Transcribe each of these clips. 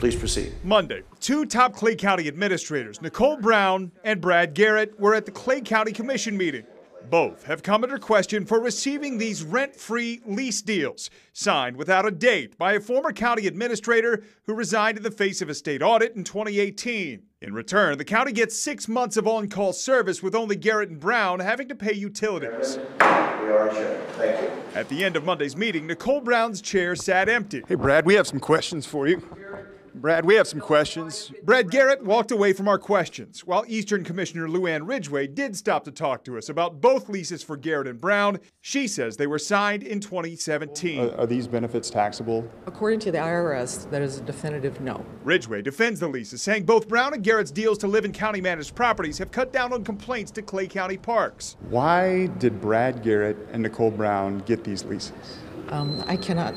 Please proceed. Monday, two top Clay County administrators, Nicole Brown and Brad Garrett, were at the Clay County Commission meeting. Both have come under question for receiving these rent free lease deals signed without a date by a former county administrator who resigned in the face of a state audit in 2018. In return, the county gets six months of on call service with only Garrett and Brown having to pay utilities. We are adjourned. Thank you. At the end of Monday's meeting, Nicole Brown's chair sat empty. Hey, Brad, we have some questions for you. Brad, we have some questions. Brad Garrett walked away from our questions, while Eastern Commissioner Luann Ridgeway did stop to talk to us about both leases for Garrett and Brown. She says they were signed in 2017. Are, are these benefits taxable? According to the IRS, that is a definitive no. Ridgway defends the leases, saying both Brown and Garrett's deals to live in county managed properties have cut down on complaints to Clay County parks. Why did Brad Garrett and Nicole Brown get these leases? Um, I cannot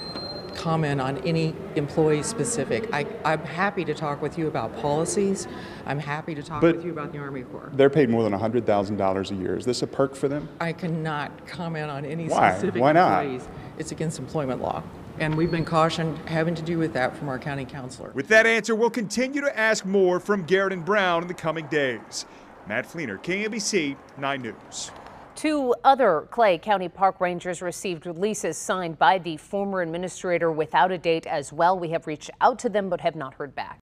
comment on any employee specific. I, I'm happy to talk with you about policies. I'm happy to talk But- with you about the Army Corps. They're paid more than $100,000 a year. Is this a perk for them? I cannot comment on any Why? specific Why not? employees. It's against employment law. And we've been cautioned having to do with that from our county counselor. With that answer, we'll continue to ask more from Garrett and Brown in the coming days. Matt Flener, KMBC 9 News. Two other Clay County Park Rangers received releases signed by the former administrator without a date as well. We have reached out to them but have not heard back.